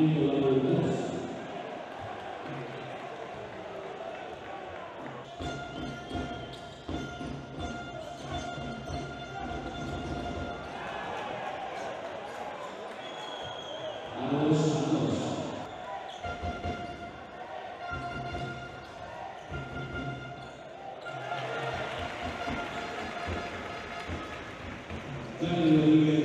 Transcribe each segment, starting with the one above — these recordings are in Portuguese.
Nicola Mendes. الذي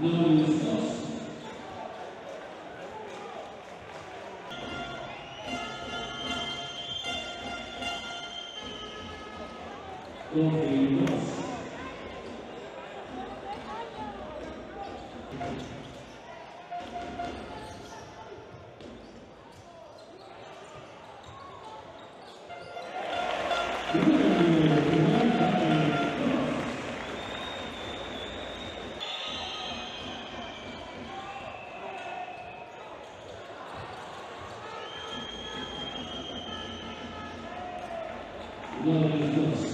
Não, não, não, não. Correios. Glória a Deus.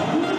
Woo!